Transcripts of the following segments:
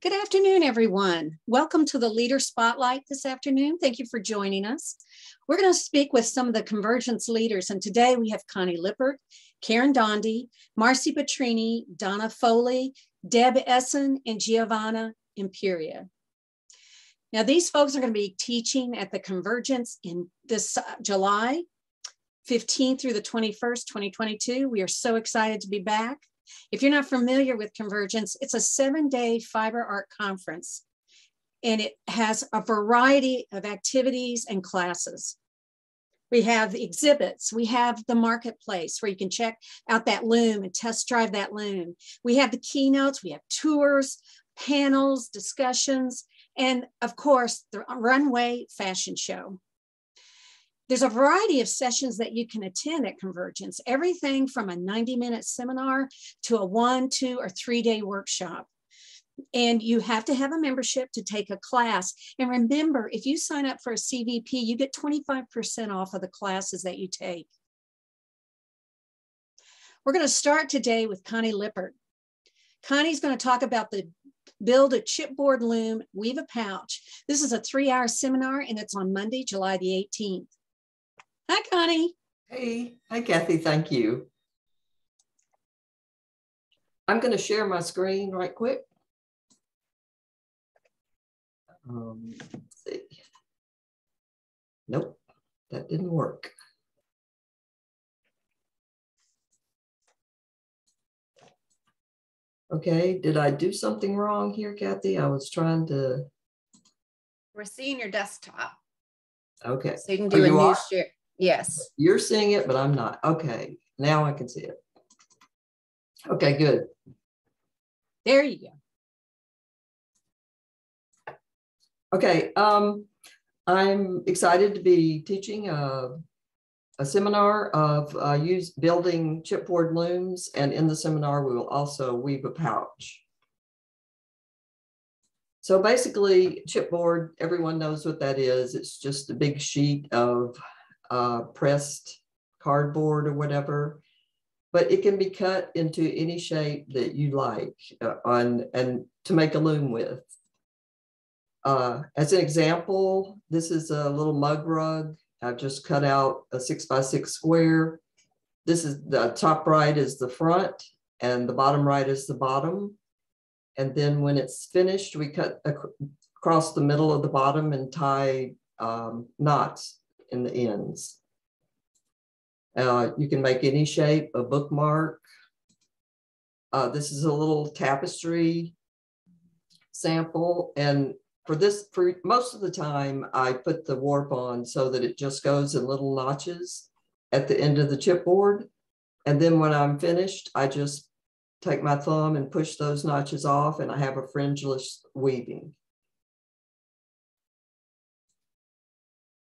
Good afternoon, everyone. Welcome to the Leader Spotlight this afternoon. Thank you for joining us. We're going to speak with some of the Convergence leaders, and today we have Connie Lippert, Karen Donde, Marcy Petrini, Donna Foley, Deb Essen, and Giovanna Imperia. Now, these folks are going to be teaching at the Convergence in this uh, July 15th through the 21st, 2022. We are so excited to be back. If you're not familiar with Convergence, it's a seven day fiber art conference and it has a variety of activities and classes. We have exhibits. We have the marketplace where you can check out that loom and test drive that loom. We have the keynotes, we have tours, panels, discussions, and of course, the runway fashion show. There's a variety of sessions that you can attend at Convergence, everything from a 90 minute seminar to a one, two, or three day workshop. And you have to have a membership to take a class. And remember, if you sign up for a CVP, you get 25% off of the classes that you take. We're going to start today with Connie Lippert. Connie's going to talk about the build a chipboard loom, weave a pouch. This is a three hour seminar and it's on Monday, July the 18th. Hi, Connie. Hey, hi, Kathy. Thank you. I'm going to share my screen right quick. Um, see. Nope, that didn't work. Okay, did I do something wrong here, Kathy? I was trying to. We're seeing your desktop. Okay. So you can do oh, a new are? share. Yes. You're seeing it, but I'm not. Okay. Now I can see it. Okay, good. There you go. Okay. Um, I'm excited to be teaching a, a seminar of uh, use building chipboard looms. And in the seminar, we will also weave a pouch. So basically, chipboard, everyone knows what that is. It's just a big sheet of uh, pressed cardboard or whatever, but it can be cut into any shape that you like uh, on and to make a loom with. Uh, as an example, this is a little mug rug. I've just cut out a six by six square. This is the top right is the front and the bottom right is the bottom. And then when it's finished, we cut ac across the middle of the bottom and tie um, knots in the ends. Uh, you can make any shape, a bookmark. Uh, this is a little tapestry sample. And for this, for most of the time, I put the warp on so that it just goes in little notches at the end of the chipboard. And then when I'm finished, I just take my thumb and push those notches off and I have a fringeless weaving.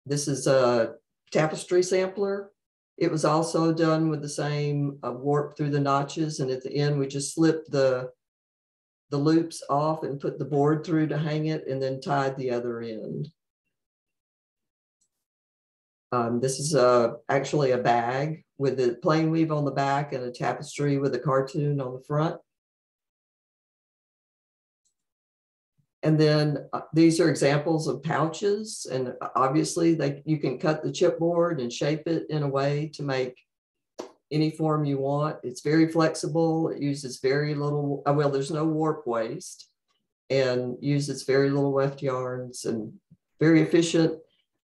This is a tapestry sampler. It was also done with the same uh, warp through the notches. And at the end, we just slipped the, the loops off and put the board through to hang it and then tied the other end. Um, this is a, actually a bag with the plain weave on the back and a tapestry with a cartoon on the front. And then uh, these are examples of pouches. And obviously they, you can cut the chipboard and shape it in a way to make any form you want. It's very flexible. It uses very little, uh, well, there's no warp waste and uses very little weft yarns and very efficient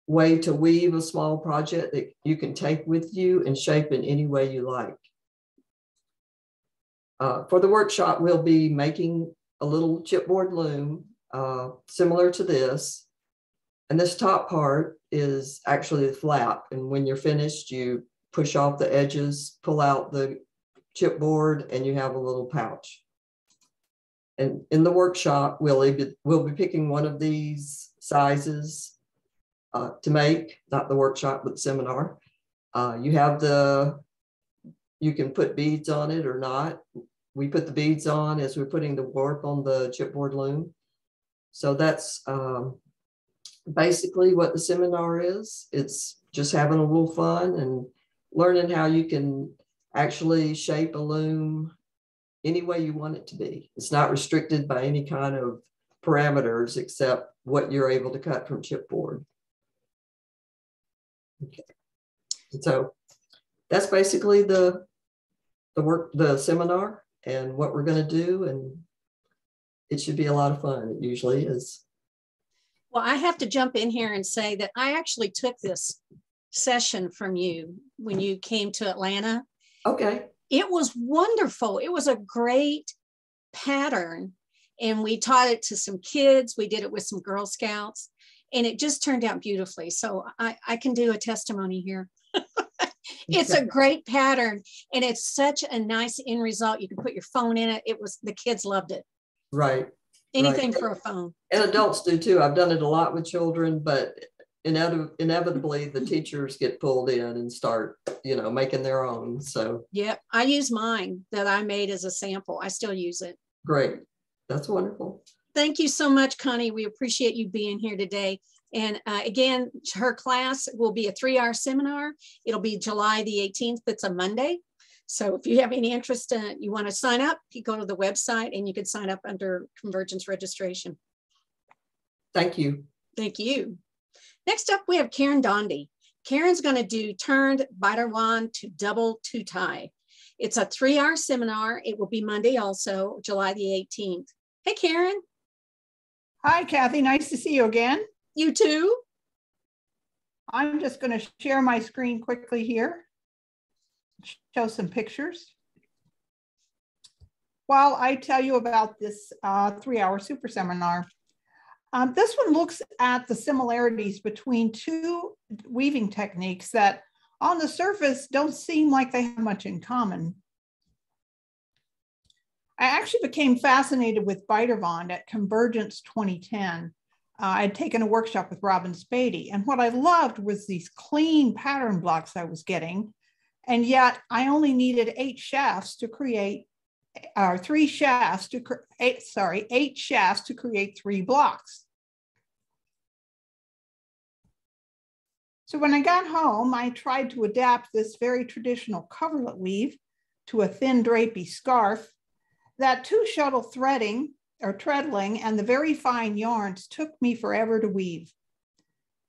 way to weave a small project that you can take with you and shape in any way you like. Uh, for the workshop, we'll be making a little chipboard loom uh, similar to this. And this top part is actually the flap. And when you're finished, you push off the edges, pull out the chipboard, and you have a little pouch. And in the workshop, we'll be, we'll be picking one of these sizes uh, to make, not the workshop, but the seminar. Uh, you have the, you can put beads on it or not. We put the beads on as we're putting the warp on the chipboard loom. So that's um, basically what the seminar is. It's just having a little fun and learning how you can actually shape a loom any way you want it to be. It's not restricted by any kind of parameters except what you're able to cut from chipboard. Okay. So that's basically the the work, the seminar and what we're going to do. And it should be a lot of fun. It usually is. Well, I have to jump in here and say that I actually took this session from you when you came to Atlanta. Okay. It was wonderful. It was a great pattern. And we taught it to some kids. We did it with some Girl Scouts, and it just turned out beautifully. So I, I can do a testimony here. it's a great pattern and it's such a nice end result. You can put your phone in it. It was the kids loved it. Right. Anything right. for a phone. And adults do too. I've done it a lot with children, but inevitably the teachers get pulled in and start, you know, making their own. So, yep, I use mine that I made as a sample. I still use it. Great. That's wonderful. Thank you so much, Connie. We appreciate you being here today. And uh, again, her class will be a three hour seminar. It'll be July the 18th. It's a Monday. So if you have any interest, in, you want to sign up, you go to the website and you can sign up under convergence registration. Thank you. Thank you. Next up, we have Karen Donde. Karen's going to do turned Beiderwand to double two tie. It's a three hour seminar. It will be Monday also, July the 18th. Hey, Karen. Hi, Kathy. Nice to see you again. You too. I'm just going to share my screen quickly here, show some pictures. While I tell you about this uh, three hour super seminar, um, this one looks at the similarities between two weaving techniques that on the surface don't seem like they have much in common. I actually became fascinated with Beiderwand at Convergence 2010 uh, I had taken a workshop with Robyn Spady. And what I loved was these clean pattern blocks I was getting. And yet I only needed eight shafts to create, or three shafts to create, sorry, eight shafts to create three blocks. So when I got home, I tried to adapt this very traditional coverlet weave to a thin drapey scarf. That two shuttle threading or treadling and the very fine yarns took me forever to weave.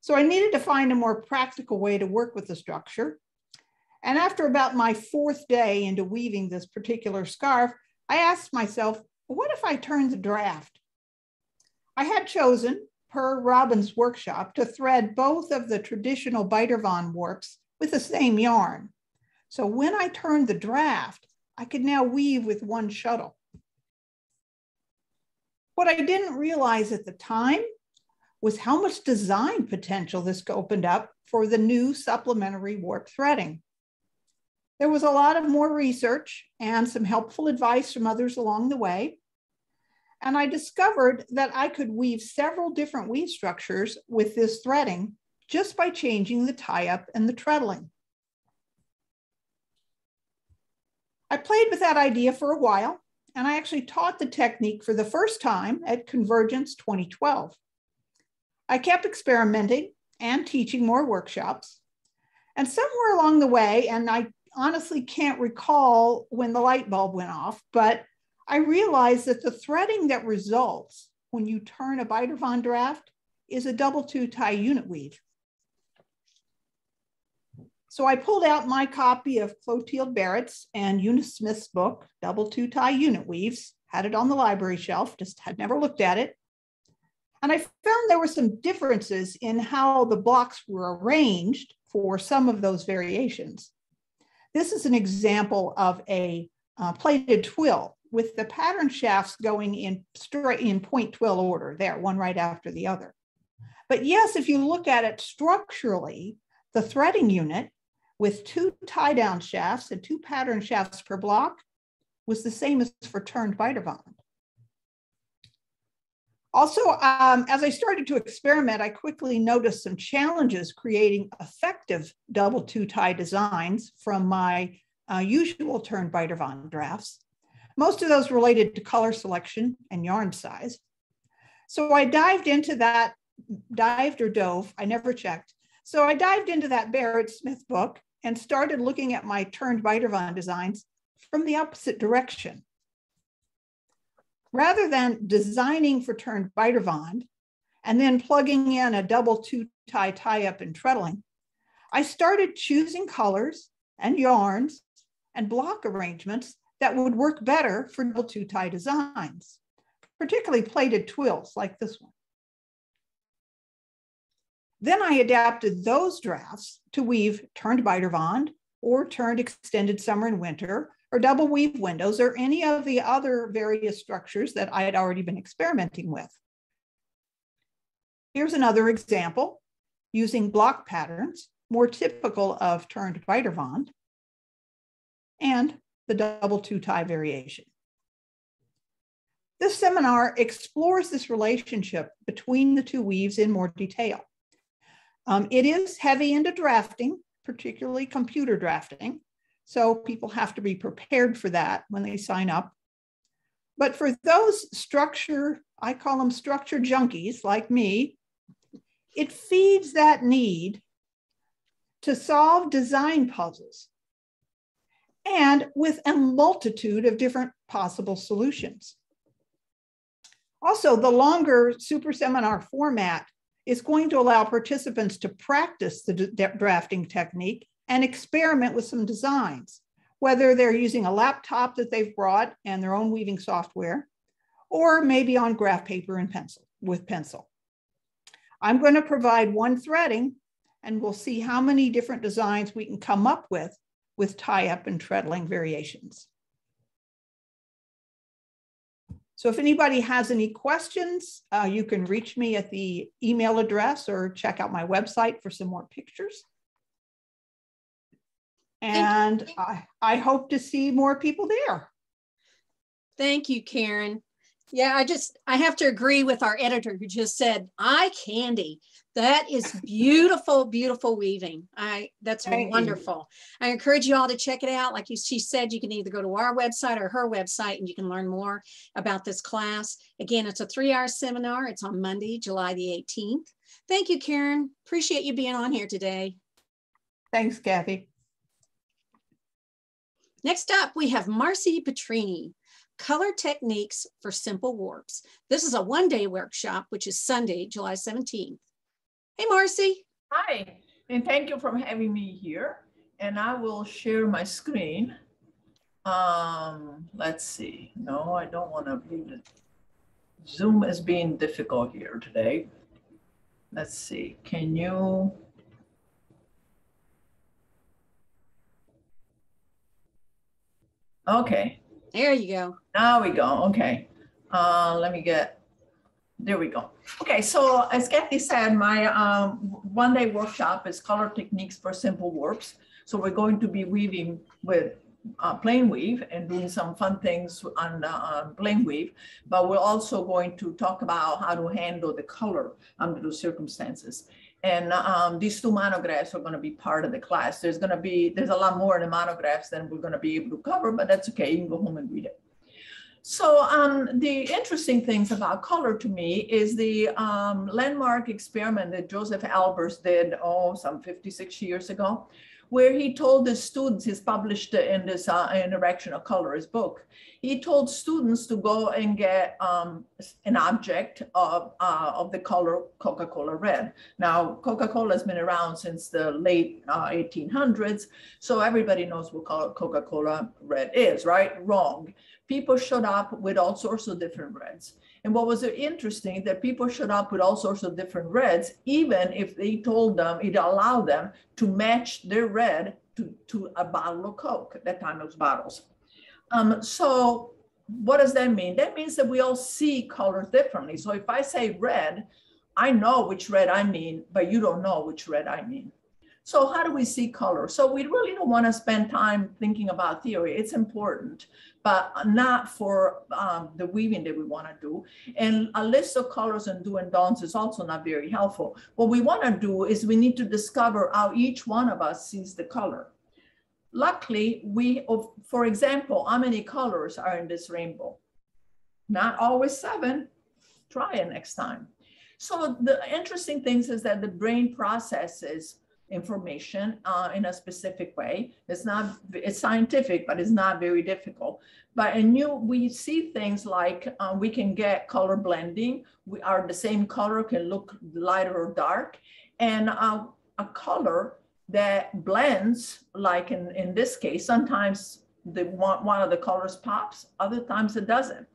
So I needed to find a more practical way to work with the structure. And after about my fourth day into weaving this particular scarf, I asked myself, what if I turned the draft? I had chosen, per Robyn's workshop, to thread both of the traditional Beiderwand warps with the same yarn. So when I turned the draft, I could now weave with one shuttle. What I didn't realize at the time was how much design potential this opened up for the new supplementary warp threading. There was a lot of more research and some helpful advice from others along the way. And I discovered that I could weave several different weave structures with this threading just by changing the tie up and the treadling. I played with that idea for a while and I actually taught the technique for the first time at Convergence 2012. I kept experimenting and teaching more workshops. And somewhere along the way, and I honestly can't recall when the light bulb went off, but I realized that the threading that results when you turn a Beiderwand draft is a double two tie unit weave. So I pulled out my copy of Clotilde Barrett's and Eunice Smith's book, Double Two Tie Unit Weaves, had it on the library shelf, just had never looked at it. And I found there were some differences in how the blocks were arranged for some of those variations. This is an example of a uh, plaited twill with the pattern shafts going in straight in point twill order there, one right after the other. But yes, if you look at it structurally, the threading unit with two tie down shafts and two pattern shafts per block was the same as for turned Beiderwand. Also, um, as I started to experiment, I quickly noticed some challenges creating effective double two tie designs from my uh, usual turned Beiderwand drafts. Most of those related to color selection and yarn size. So I dived into that, dived or dove, I never checked. So I dived into that Barrett Smith book and started looking at my turned Beiderwand designs from the opposite direction. Rather than designing for turned Beiderwand and then plugging in a double two tie tie up and treadling, I started choosing colors and yarns and block arrangements that would work better for double two tie designs, particularly plaited twills like this one. Then I adapted those drafts to weave turned Beiderwand or turned extended summer and winter or double weave windows or any of the other various structures that I had already been experimenting with. Here's another example using block patterns, more typical of turned Beiderwand, and the double two tie variation. This seminar explores this relationship between the two weaves in more detail. Um, it is heavy into drafting, particularly computer drafting. So people have to be prepared for that when they sign up. But for those structure, I call them structure junkies like me, it feeds that need to solve design puzzles and with a multitude of different possible solutions. Also, the longer super seminar format is going to allow participants to practice the drafting technique and experiment with some designs, whether they're using a laptop that they've brought and their own weaving software, or maybe on graph paper and pencil with pencil. I'm going to provide one threading and we'll see how many different designs we can come up with with tie up and treadling variations. So if anybody has any questions, uh, you can reach me at the email address or check out my website for some more pictures. And I, I hope to see more people there. Thank you, Karen. Yeah, I just I have to agree with our editor who just said eye candy. That is beautiful, beautiful weaving. I that's Thank wonderful. You. I encourage you all to check it out. Like you, she said, you can either go to our website or her website and you can learn more about this class. Again, it's a three-hour seminar. It's on Monday, July the 18th. Thank you, Karen. Appreciate you being on here today. Thanks, Kathy. Next up, we have Marcy Petrini. Color Techniques for Simple Warps. This is a one-day workshop, which is Sunday, July 17th. Hey, Marcy. Hi, and thank you for having me here. And I will share my screen. Um, let's see. No, I don't want to leave it. Zoom is being difficult here today. Let's see. Can you? Okay. There you go. Now we go. Okay. Uh, let me get, there we go. Okay, so as Kathy said, my um, one day workshop is color techniques for simple warps. So we're going to be weaving with uh, plain weave and doing some fun things on uh, plain weave, but we're also going to talk about how to handle the color under the circumstances. And um, these two monographs are going to be part of the class. There's going to be, there's a lot more in the monographs than we're going to be able to cover, but that's okay. You can go home and read it. So um, the interesting things about color to me is the um, landmark experiment that Josef Albers did, oh, some 56 years ago, where he told the students, he's published in this uh, Interaction of Color, his book, he told students to go and get um, an object of, uh, of the color Coca-Cola red. Now, Coca-Cola has been around since the late uh, 1800s, so everybody knows what Coca-Cola red is, right? Wrong people showed up with all sorts of different reds. And what was interesting that people showed up with all sorts of different reds, even if they told them it allowed them to match their red to, to a bottle of Coke. At that time it was bottles. Um, so what does that mean? That means that we all see colors differently. So if I say red, I know which red I mean, but you don't know which red I mean. So how do we see color? So we really don't want to spend time thinking about theory. It's important, but not for um, the weaving that we want to do. And a list of colors and do and don'ts is also not very helpful. What we want to do is we need to discover how each one of us sees the color. Luckily, we, for example, how many colors are in this rainbow? Not always seven. Try it next time. So the interesting things is that the brain processes information uh, in a specific way. It's not, it's scientific, but it's not very difficult. But and you, we see things like uh, we can get color blending. We are the same color can look lighter or dark. And uh, a color that blends, like in, in this case, sometimes the one, one of the colors pops, other times it doesn't.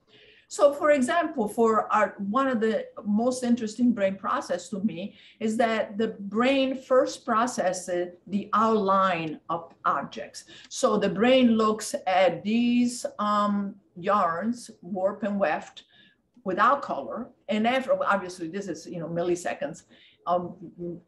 So for example, for our, one of the most interesting brain process to me is that the brain first processes the outline of objects. So the brain looks at these um, yarns, warp and weft, without color. And after, obviously this is, you know, milliseconds, um,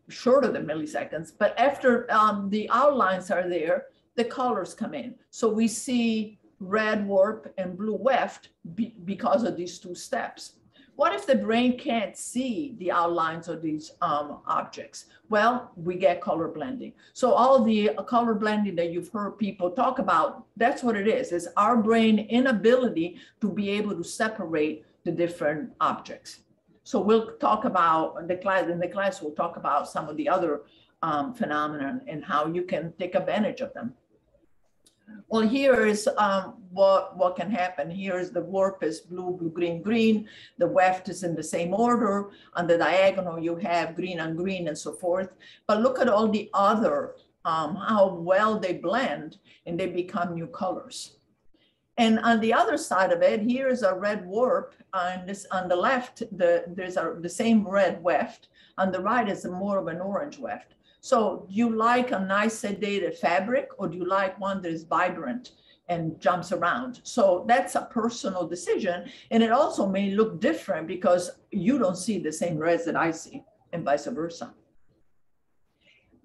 shorter than milliseconds, but after um, the outlines are there, the colors come in. So we see red warp and blue weft be, because of these two steps. What if the brain can't see the outlines of these um, objects? Well, we get color blending. So all the uh, color blending that you've heard people talk about, that's what it is. It's our brain inability to be able to separate the different objects. So we'll talk about the class, in the class, we'll talk about some of the other um, phenomena and how you can take advantage of them. Well, here is um, what, what can happen. Here is the warp is blue, blue, green, green. The weft is in the same order. On the diagonal, you have green and green and so forth. But look at all the other, um, how well they blend and they become new colors. And on the other side of it, here is a red warp. On this, on the left, the, there's a, the same red weft. On the right is more of an orange weft. So do you like a nice sedated fabric or do you like one that is vibrant and jumps around? So that's a personal decision. And it also may look different because you don't see the same reds that I see and vice versa.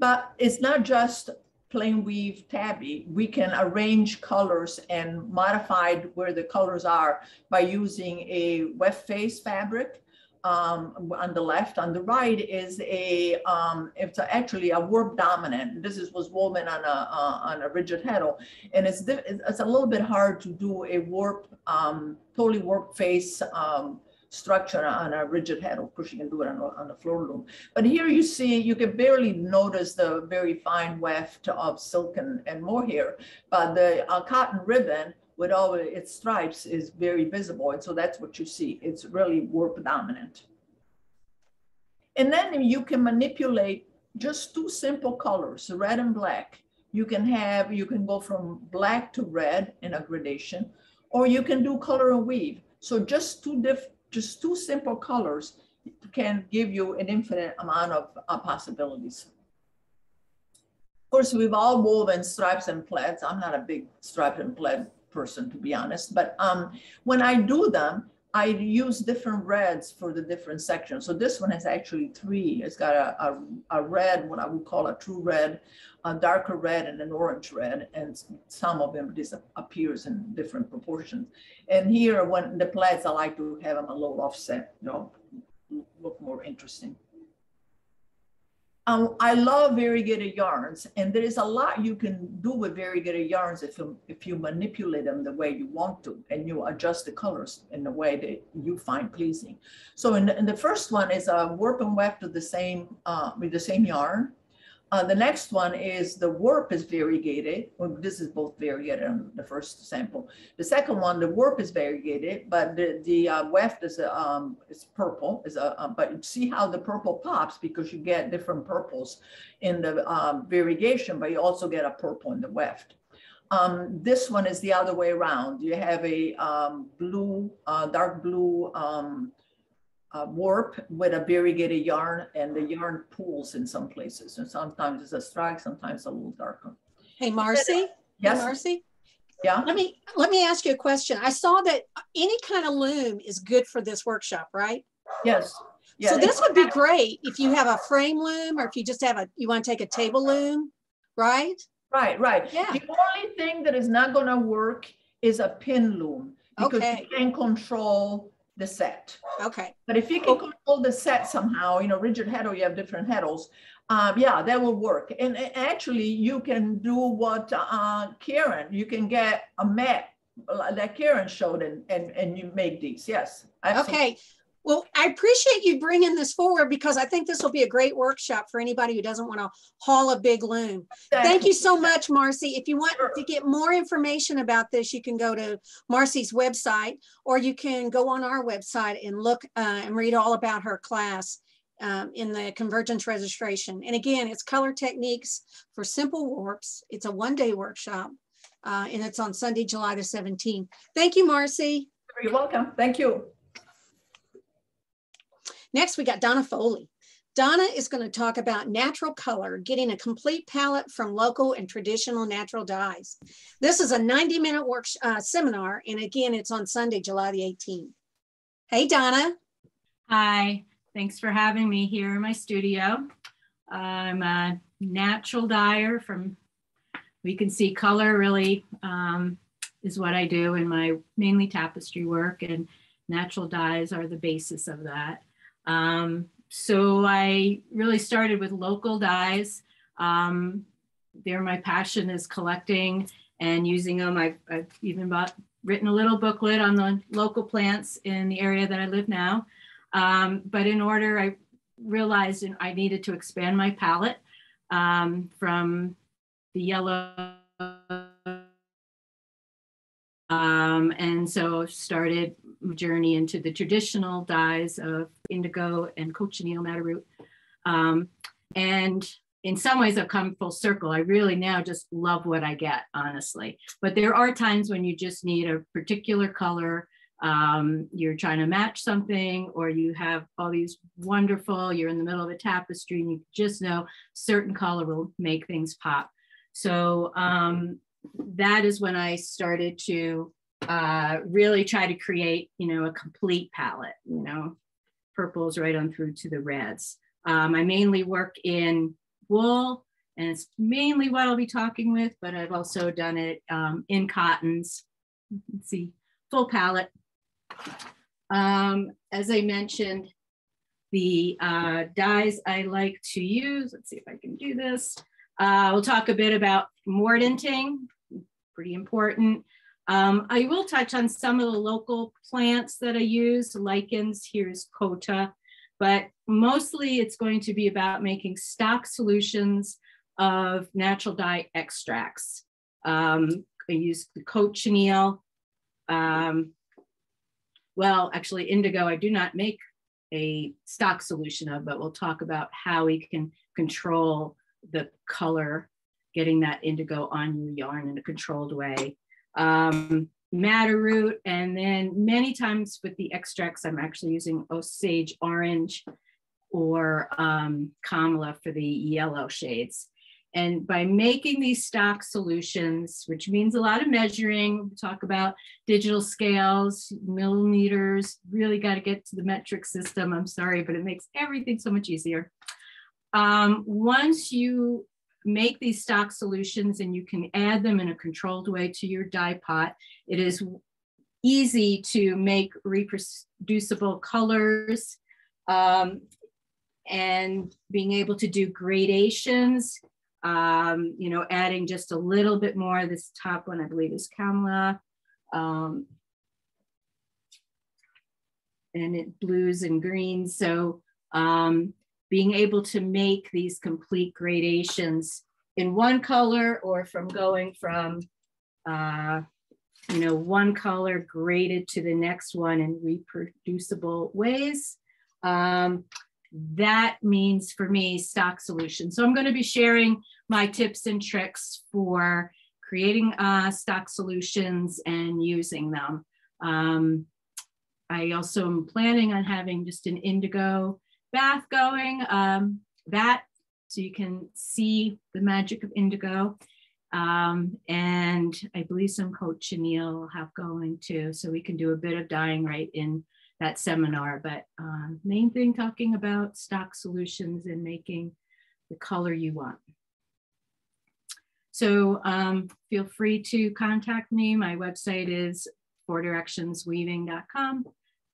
But it's not just plain weave tabby. We can arrange colors and modify where the colors are by using a weft face fabric um, on the left. On the right is a, um, it's actually a warp dominant. This is was woven on a, uh, on a rigid heddle. And it's, it's a little bit hard to do a warp, um, totally warp face um, structure on a rigid heddle. Of course, you can do it on, on the floor loom. But here you see, you can barely notice the very fine weft of silk and, and mohair. But the uh, cotton ribbon with all its stripes is very visible. And so that's what you see. It's really warp dominant. And then you can manipulate just two simple colors, red and black. You can have, you can go from black to red in a gradation, or you can do color and weave. So just two diff, just two simple colors can give you an infinite amount of uh, possibilities. Of course, we've all woven stripes and plaids. I'm not a big stripe and plaid person, to be honest. But um, when I do them, I use different reds for the different sections. So this one has actually three. It's got a, a, a red, what I would call a true red, a darker red, and an orange red. And some of them disappears in different proportions. And here, when the plaids, I like to have them a little offset, you know, look more interesting. Um, I love variegated yarns, and there is a lot you can do with variegated yarns if you, if you manipulate them the way you want to, and you adjust the colors in the way that you find pleasing. So in the, in the first one is a warp and weft of the same uh, with the same yarn, uh, the next one is the warp is variegated. Well, this is both variegated on the first sample. The second one, the warp is variegated, but the, the uh, weft is, a, um, is purple. Is a, um, but you see how the purple pops because you get different purples in the um, variegation, but you also get a purple in the weft. Um, this one is the other way around. You have a um, blue, uh, dark blue um, uh, warp with a variegated yarn and the yarn pools in some places. And sometimes it's a stripe, sometimes a little darker. Hey, Marcy. Yes. Hey, Marcy. Yeah. Let me let me ask you a question. I saw that any kind of loom is good for this workshop, right? Yes. Yeah. So this would be great if you have a frame loom or if you just have a you want to take a table loom, right? Right, right. Yeah. The only thing that is not going to work is a pin loom because Okay. you can't control the set. Okay. But if you can control the set somehow, you know, rigid heddle, you have different heddles. Um, yeah, that will work. And actually, you can do what uh, Karen, you can get a mat like Karen showed and, and, and you make these. Yes. Okay. Well, I appreciate you bringing this forward because I think this will be a great workshop for anybody who doesn't want to haul a big loom. Thank you so much, Marcy. If you want to get more information about this, you can go to Marcy's website or you can go on our website and look uh, and read all about her class um, in the convergence registration. And again, it's color techniques for simple warps. It's a one day workshop uh, and it's on Sunday, July the 17th. Thank you, Marcy. You're welcome. Thank you. Next, we got Donna Foley. Donna is going to talk about natural color, getting a complete palette from local and traditional natural dyes. This is a 90 minute work uh, seminar. And again, it's on Sunday, July the 18th. Hey, Donna. Hi, thanks for having me here in my studio. I'm a natural dyer from, we can see color really um, is what I do in my mainly tapestry work and natural dyes are the basis of that. Um, so I really started with local dyes. Um, they're my passion is collecting and using them. I've, I've even bought, written a little booklet on the local plants in the area that I live now. Um, but in order, I realized I needed to expand my palette um, from the yellow um, and so started journey into the traditional dyes of indigo and cochineal madder root. Um, and in some ways I've come full circle. I really now just love what I get, honestly. But there are times when you just need a particular color. Um, you're trying to match something, or you have all these wonderful, you're in the middle of a tapestry and you just know certain color will make things pop. So um, that is when I started to uh, really try to create, you know, a complete palette, you know, purples right on through to the reds. Um, I mainly work in wool and it's mainly what I'll be talking with, but I've also done it um, in cottons. Let's see, full palette. Um, as I mentioned, the uh, dyes I like to use, let's see if I can do this. Uh, we'll talk a bit about mordanting, pretty important. Um, I will touch on some of the local plants that I use, lichens, here's Cota, but mostly it's going to be about making stock solutions of natural dye extracts. Um, I use the cochineal. Um, well, actually indigo, I do not make a stock solution of, but we'll talk about how we can control the color, getting that indigo on your yarn in a controlled way um, madder root, and then many times with the extracts, I'm actually using Osage orange or um, Kamala for the yellow shades. And by making these stock solutions, which means a lot of measuring, we talk about digital scales, millimeters, really got to get to the metric system. I'm sorry, but it makes everything so much easier. Um, once you make these stock solutions and you can add them in a controlled way to your dye pot. It is easy to make reproducible colors um, and being able to do gradations, um, you know, adding just a little bit more. This top one, I believe, is Kamala. Um, and it blues and greens. So um, being able to make these complete gradations in one color or from going from, uh, you know, one color graded to the next one in reproducible ways. Um, that means for me stock solution. So I'm going to be sharing my tips and tricks for creating uh, stock solutions and using them. Um, I also am planning on having just an indigo bath going, um, that, so you can see the magic of indigo. Um, and I believe some cochineal will have going too, so we can do a bit of dyeing right in that seminar. But um, main thing talking about stock solutions and making the color you want. So um, feel free to contact me. My website is fourdirectionsweaving.com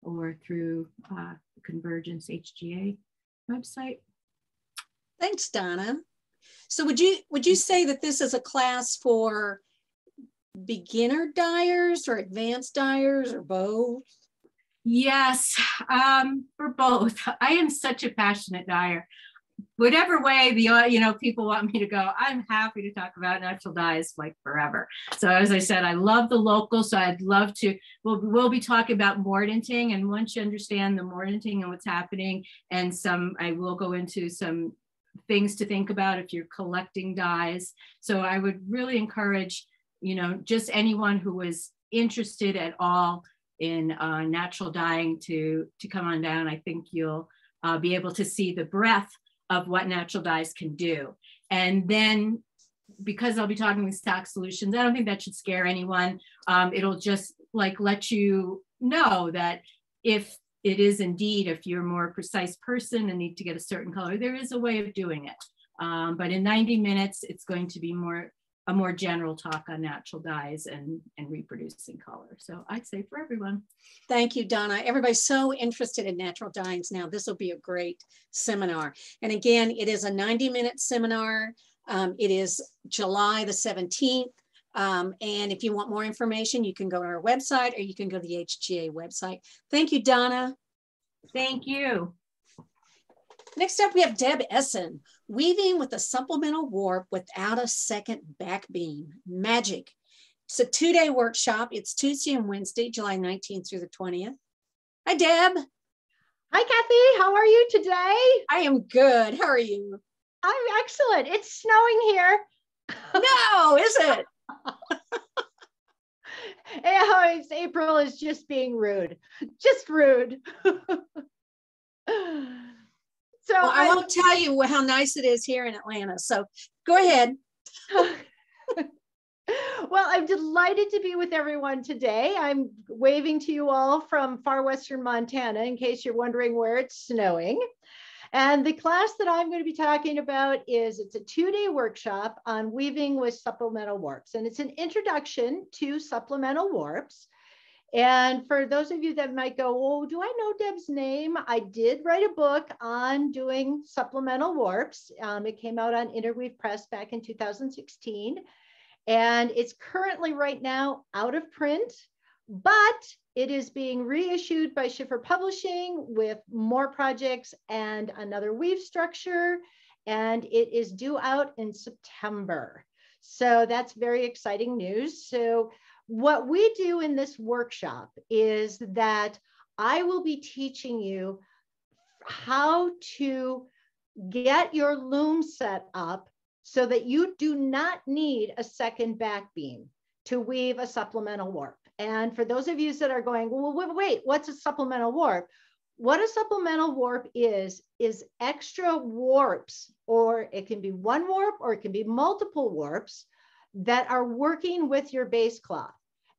or through uh, Convergence HGA website. Thanks, Donna. So would you would you say that this is a class for beginner dyers or advanced dyers or both? Yes, um, for both. I am such a passionate dyer. Whatever way the uh, you know people want me to go, I'm happy to talk about natural dyes like forever. So as I said, I love the local, so I'd love to. We'll we'll be talking about mordanting, and once you understand the mordanting and what's happening, and some, I will go into some things to think about if you're collecting dyes. So I would really encourage, you know, just anyone who is interested at all in uh, natural dyeing to, to come on down. I think you'll uh, be able to see the breadth of what natural dyes can do. And then because I'll be talking with stock solutions, I don't think that should scare anyone. Um, it'll just like let you know that if it is indeed, if you're a more precise person and need to get a certain color, there is a way of doing it. Um, but in 90 minutes, it's going to be more a more general talk on natural dyes and, and reproducing color. So I'd say for everyone. Thank you, Donna. Everybody's so interested in natural dyes now. This will be a great seminar. And again, it is a 90 minute seminar. Um, it is July the 17th. Um, and if you want more information, you can go to our website or you can go to the HGA website. Thank you, Donna. Thank you. Next up, we have Deb Essen, weaving with a supplemental warp without a second back beam. Magic. It's a two-day workshop. It's Tuesday and Wednesday, July 19th through the 20th. Hi, Deb. Hi, Kathy. How are you today? I am good. How are you? I'm excellent. It's snowing here. No, is it? oh, April is just being rude, just rude. So well, I, I won't tell you how nice it is here in Atlanta. So go ahead. well, I'm delighted to be with everyone today. I'm waving to you all from far western Montana in case you're wondering where it's snowing. And the class that I'm going to be talking about is it's a two-day workshop on weaving with supplemental warps. And it's an introduction to supplemental warps. And for those of you that might go, oh, do I know Deb's name? I did write a book on doing supplemental warps. Um, it came out on Interweave Press back in 2016. And it's currently right now out of print, but it is being reissued by Schiffer Publishing with more projects and another weave structure. And it is due out in September. So that's very exciting news. So what we do in this workshop is that I will be teaching you how to get your loom set up so that you do not need a second back beam to weave a supplemental warp. And for those of you that are going, well, wait, wait, what's a supplemental warp? What a supplemental warp is, is extra warps, or it can be one warp or it can be multiple warps that are working with your base cloth.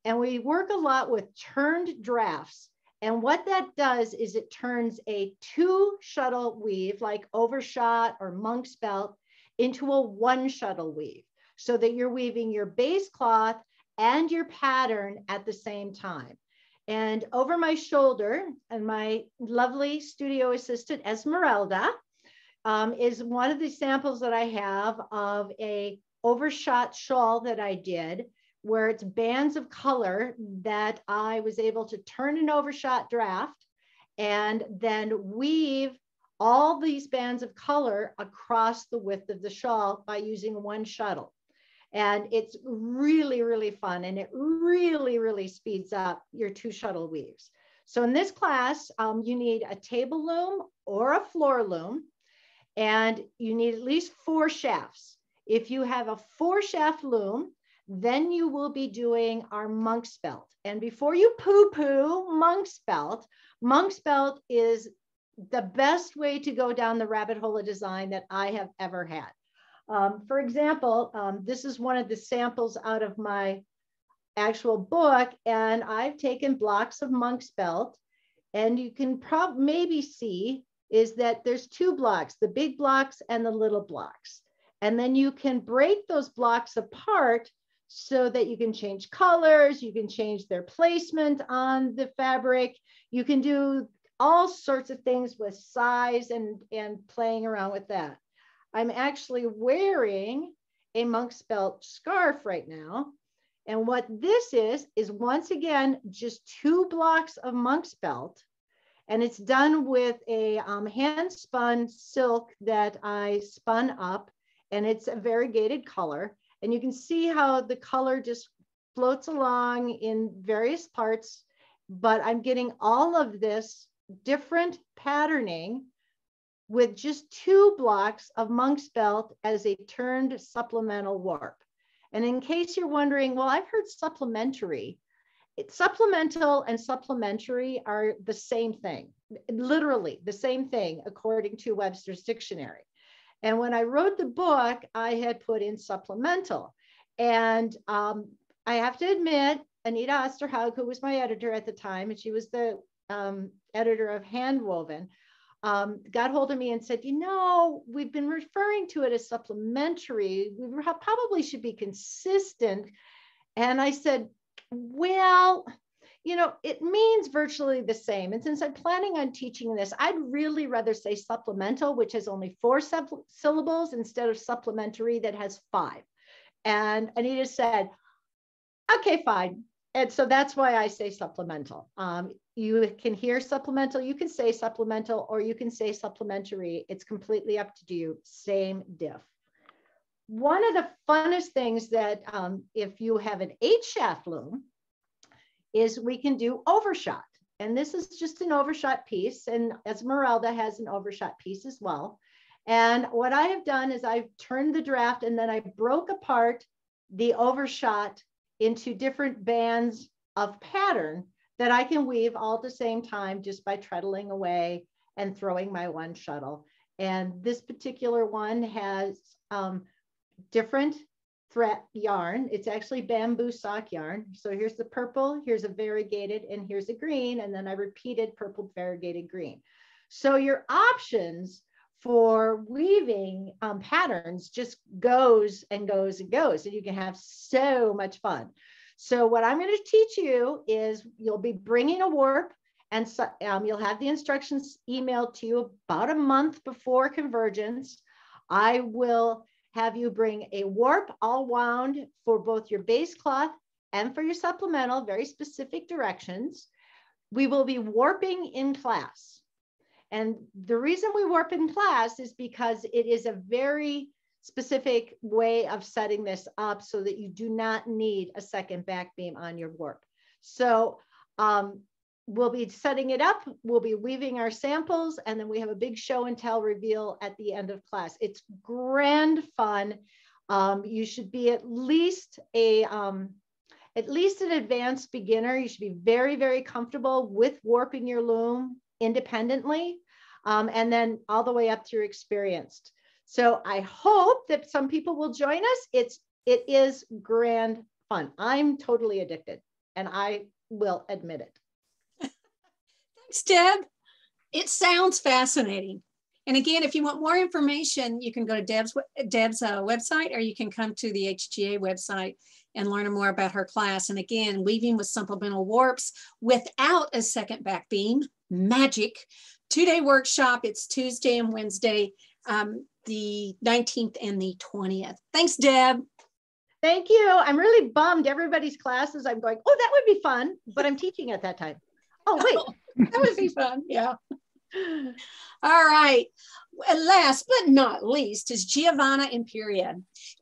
And we work a lot with turned drafts. And what that does is it turns a two shuttle weave like overshot or monk's belt into a one shuttle weave so that you're weaving your base cloth and your pattern at the same time. And over my shoulder, and my lovely studio assistant Esmeralda um, is one of the samples that I have of a overshot shawl that I did where it's bands of color that I was able to turn an overshot draft and then weave all these bands of color across the width of the shawl by using one shuttle. And it's really, really fun. And it really, really speeds up your two shuttle weaves. So in this class, um, you need a table loom or a floor loom, and you need at least four shafts. If you have a four shaft loom, then you will be doing our monk's belt. And before you poo poo monk's belt, monk's belt is the best way to go down the rabbit hole of design that I have ever had. Um, for example, um, this is one of the samples out of my actual book, and I've taken blocks of monk's belt, and you can probably maybe see is that there's two blocks, the big blocks and the little blocks. And then you can break those blocks apart so that you can change colors, you can change their placement on the fabric, you can do all sorts of things with size and, and playing around with that. I'm actually wearing a monk's belt scarf right now. And what this is, is once again, just two blocks of monk's belt. And it's done with a um, hand spun silk that I spun up and it's a variegated color. And you can see how the color just floats along in various parts, but I'm getting all of this different patterning with just two blocks of monk's belt as a turned supplemental warp. And in case you're wondering, well, I've heard supplementary. It, supplemental and supplementary are the same thing, literally the same thing, according to Webster's dictionary. And when I wrote the book, I had put in supplemental. And um, I have to admit, Anita Osterhaug, who was my editor at the time, and she was the um, editor of Handwoven, um, got hold of me and said, you know, we've been referring to it as supplementary. We probably should be consistent. And I said, well, you know, it means virtually the same. And since I'm planning on teaching this, I'd really rather say supplemental, which has only four syllables instead of supplementary that has five. And Anita said, okay, fine. And so that's why I say supplemental. Um, you can hear supplemental, you can say supplemental, or you can say supplementary. It's completely up to you, same diff. One of the funnest things that um, if you have an eight shaft loom is we can do overshot. And this is just an overshot piece. And Esmeralda has an overshot piece as well. And what I have done is I've turned the draft and then I broke apart the overshot into different bands of pattern that I can weave all at the same time just by treadling away and throwing my one shuttle. And this particular one has um, different thread yarn. It's actually bamboo sock yarn. So here's the purple, here's a variegated, and here's a green, and then I repeated purple variegated green. So your options for weaving um, patterns just goes and goes and goes, and you can have so much fun. So what I'm going to teach you is you'll be bringing a warp and so, um, you'll have the instructions emailed to you about a month before convergence. I will have you bring a warp all wound for both your base cloth and for your supplemental, very specific directions. We will be warping in class. And the reason we warp in class is because it is a very specific way of setting this up so that you do not need a second back beam on your warp. So um, we'll be setting it up, we'll be weaving our samples, and then we have a big show and tell reveal at the end of class. It's grand fun. Um, you should be at least a um, at least an advanced beginner. You should be very, very comfortable with warping your loom independently, um, and then all the way up to experienced. So I hope that some people will join us. It's it is grand fun. I'm totally addicted, and I will admit it. Thanks, Deb. It sounds fascinating. And again, if you want more information, you can go to Deb's, Deb's uh, website or you can come to the HGA website and learn more about her class. And again, weaving with supplemental warps without a second back beam, magic. Two-day workshop. It's Tuesday and Wednesday. Um, the 19th and the 20th. Thanks, Deb. Thank you. I'm really bummed everybody's classes. I'm going, oh, that would be fun, but I'm teaching at that time. Oh, wait. that would be fun. Yeah. All right. Last but not least is Giovanna Imperia.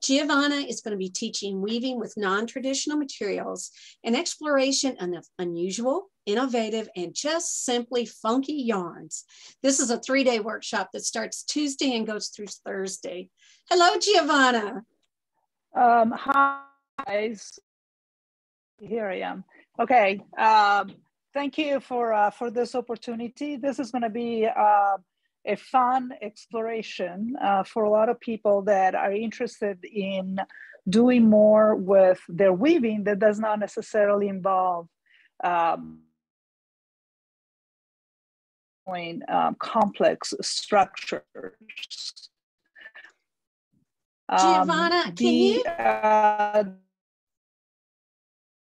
Giovanna is going to be teaching weaving with non-traditional materials an exploration of unusual, innovative, and just simply funky yarns. This is a three-day workshop that starts Tuesday and goes through Thursday. Hello, Giovanna. Um, hi, guys. Here I am. Okay. Um, thank you for uh, for this opportunity. This is going to be uh, a fun exploration uh, for a lot of people that are interested in doing more with their weaving that does not necessarily involve um, um, complex structures. Um, Giovanna, can the, you? Uh,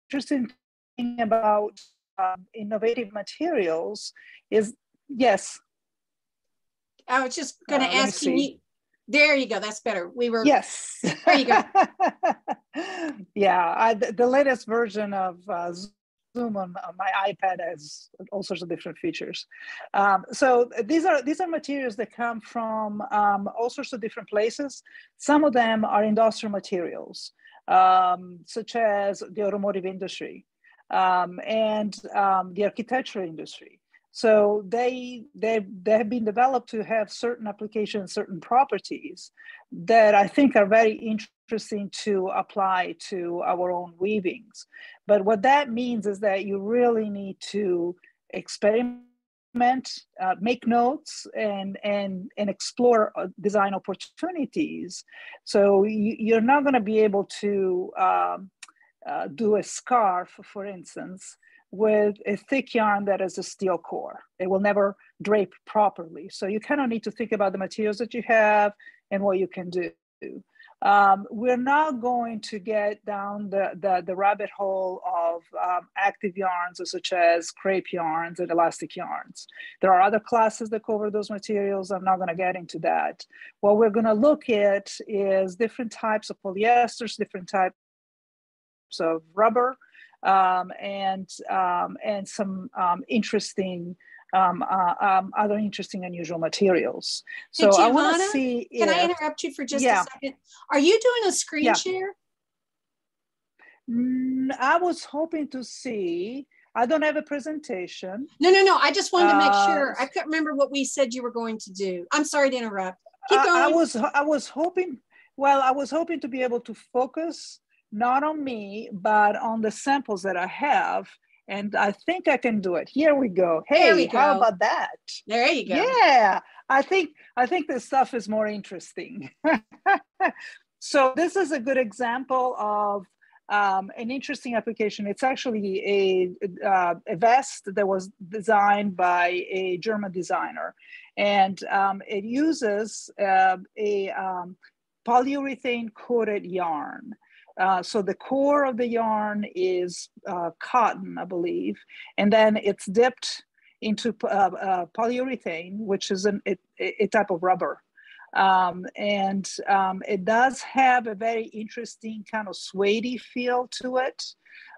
interesting thing about um, innovative materials is yes. I was just going to uh, ask, you, There you go. That's better. We were. Yes. There you go. yeah, I, the latest version of uh, Zoom on, on, my iPad has all sorts of different features. Um, so these are these are materials that come from um, all sorts of different places. Some of them are industrial materials, um, such as the automotive industry um, and um, the architecture industry. So they, they, they have been developed to have certain applications, certain properties that I think are very interesting to apply to our own weavings. But what that means is that you really need to experiment, uh, make notes, and, and, and explore uh, design opportunities. So you, you're not going to be able to um, uh, do a scarf, for instance, with a thick yarn that is a steel core. It will never drape properly. So you kind of need to think about the materials that you have and what you can do. Um, we're not going to get down the, the, the rabbit hole of um, active yarns such as crepe yarns and elastic yarns. There are other classes that cover those materials. I'm not going to get into that. What we're going to look at is different types of polyesters, different types of rubber, um, and um, and some um, interesting um, uh, um, other interesting unusual materials. So Giovanna, I want to see. Can if, I interrupt you for just yeah. a second? Are you doing a screen yeah. share? Mm, I was hoping to see. I don't have a presentation. No, no, no. I just wanted to make uh, sure. I couldn't remember what we said you were going to do. I'm sorry to interrupt. Keep going. I, I was I was hoping. Well, I was hoping to be able to focus not on me, but on the samples that I have. And I think I can do it. Here we go. Hey, we go. how about that? There you go. Yeah, I think I think this stuff is more interesting. so this is a good example of um, an interesting application. It's actually a, uh, a vest that was designed by a German designer, and um, it uses uh, a um, polyurethane coated yarn. Uh, so the core of the yarn is uh, cotton, I believe, and then it's dipped into uh, uh polyurethane, which is an, a, type of rubber. Um, and um, it does have a very interesting kind of suede feel to it.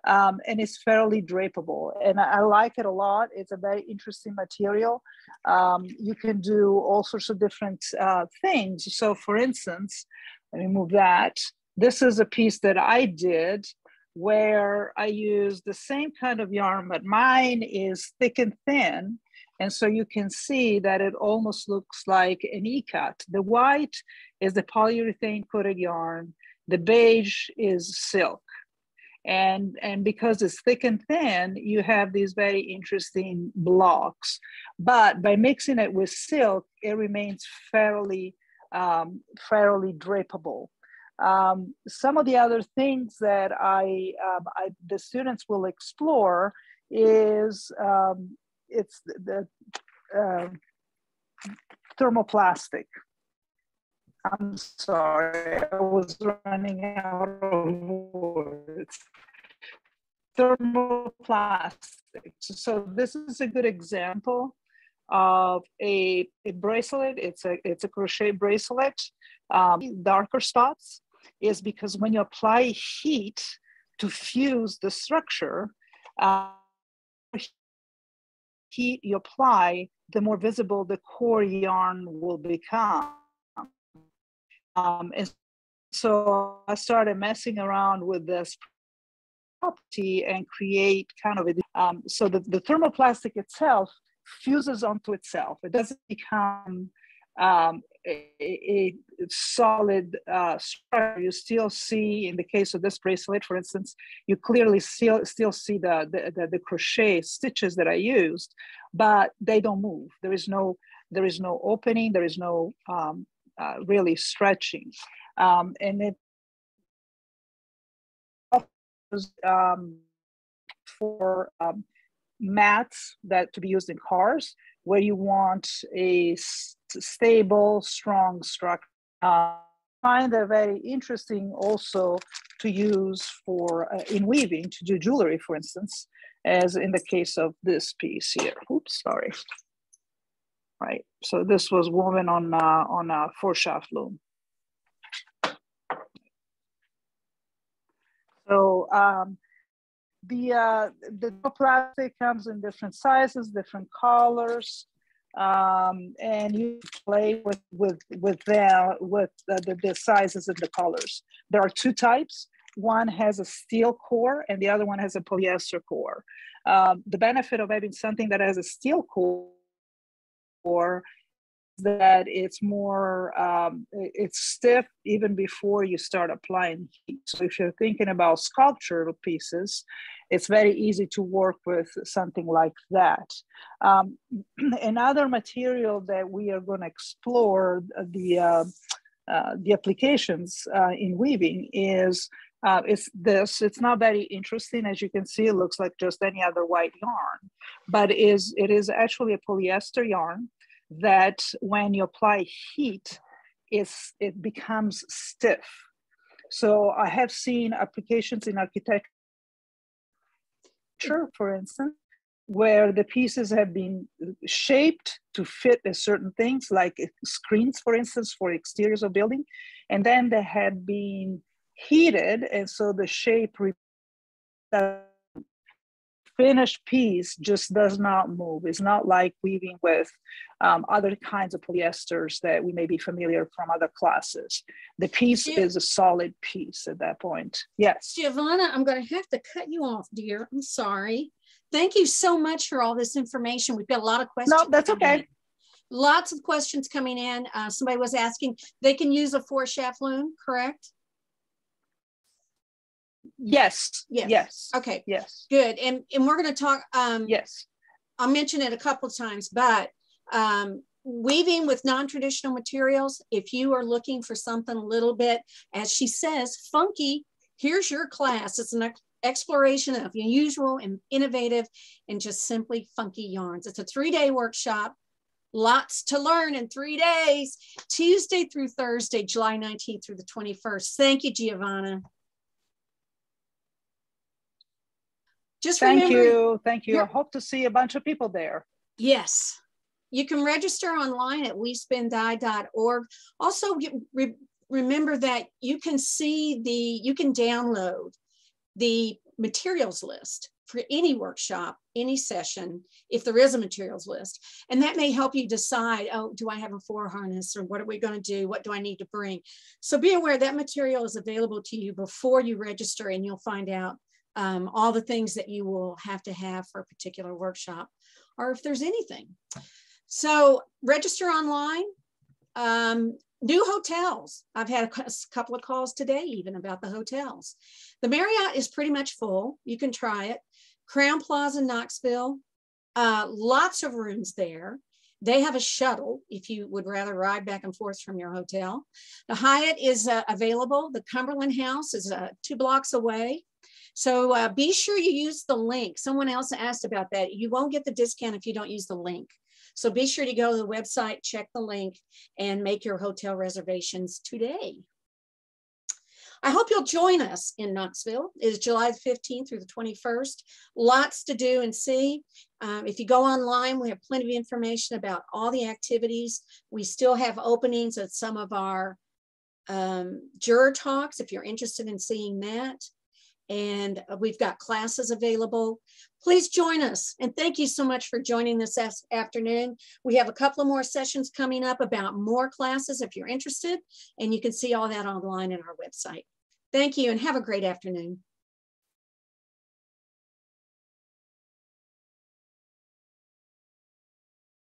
Um, and it's fairly drapable. And I, I, like it a lot. It's a very interesting material. Um, you can do all sorts of different uh, things. So, for instance, let me move that. This is a piece that I did where I used the same kind of yarn, but mine is thick and thin. And so you can see that it almost looks like an ikat. The white is the polyurethane coated yarn. The beige is silk. And, and because it's thick and thin, you have these very interesting blocks. But by mixing it with silk, it remains fairly, um, fairly drapable. Um, some of the other things that I, um, I the students will explore is um, it's the, the uh, thermoplastic. I'm sorry, I was running out of words. Thermoplastic. So this is a good example of a, a bracelet. It's a it's a crochet bracelet. Um, darker spots is because when you apply heat to fuse the structure, uh, heat you apply, the more visible the core yarn will become. Um, and so I started messing around with this property and create kind of a, um, so the, the thermoplastic itself fuses onto itself. It doesn't become um, a, solid uh, structure. You still see, in the case of this bracelet, for instance, you clearly still, still see the, the, the, the crochet stitches that I used, but they don't move. There is no, there is no opening, there is no um, uh, really stretching. Um, and it offers um, for um, mats that to be used in cars where you want a stable, strong structure. Uh, find that very interesting also to use for uh, in weaving to do jewelry, for instance, as in the case of this piece here. Oops, sorry. right? So this was woven on, uh, on a four shaft loom. So um, the uh, the plastic comes in different sizes, different colors, um, and you play with with with the with the, the sizes and the colors. There are two types. One has a steel core, and the other one has a polyester core. Um, the benefit of having something that has a steel core that it's more um, it's stiff even before you start applying heat. So if you're thinking about sculptural pieces it's very easy to work with something like that. Um, another material that we are going to explore the uh, uh, the applications uh, in weaving is uh, it's this. It's not very interesting. As you can see it looks like just any other white yarn but is it is actually a polyester yarn that when you apply heat, it's, it becomes stiff. So I have seen applications in architecture, for instance, where the pieces have been shaped to fit certain things like screens, for instance, for exteriors of building, and then they had been heated, and so the shape finished piece just does not move. It's not like weaving with um, other kinds of polyesters that we may be familiar from other classes. The piece is a solid piece at that point. Yes. Giovanna, I'm going to have to cut you off, dear. I'm sorry. Thank you so much for all this information. We've got a lot of questions. No, that's okay. Lots of questions coming in. Uh, somebody was asking, they can use a four shaft loom, correct? Yes. Yes. Yes. Okay. Yes. Good. And and we're going to talk. Um, yes. I'll mention it a couple times, but um, weaving with non-traditional materials. If you are looking for something a little bit, as she says, funky, here's your class. It's an exploration of unusual and innovative and just simply funky yarns. It's a three-day workshop. Lots to learn in three days, Tuesday through Thursday, July 19th through the 21st. Thank you, Giovanna. Just thank remember, you, thank you. I hope to see a bunch of people there. Yes, you can register online at weavespindye.org. Also, re remember that you can see the you can download the materials list for any workshop, any session, if there is a materials list. And that may help you decide, oh, do I have a four harness or what are we going to do? What do I need to bring? So be aware that material is available to you before you register and you'll find out um, all the things that you will have to have for a particular workshop, or if there's anything. So register online. Um, new hotels. I've had a, couple of calls today even about the hotels. The Marriott is pretty much full. You can try it. Crowne Plaza, Knoxville, uh, lots of rooms there. They have a shuttle if you would rather ride back and forth from your hotel. The Hyatt is uh, available. The Cumberland House is uh, two blocks away. So uh, be sure you use the link. Someone else asked about that. You won't get the discount if you don't use the link. So be sure to go to the website, check the link, and make your hotel reservations today. I hope you'll join us in Knoxville. It is July 15th through the 21st. Lots to do and see. Um, if you go online, we have plenty of information about all the activities. We still have openings at some of our um, juror talks if you're interested in seeing that and we've got classes available. Please join us. And thank you so much for joining this afternoon. We have a couple of more sessions coming up about more classes if you're interested, and you can see all that online on our website. Thank you and have a great afternoon.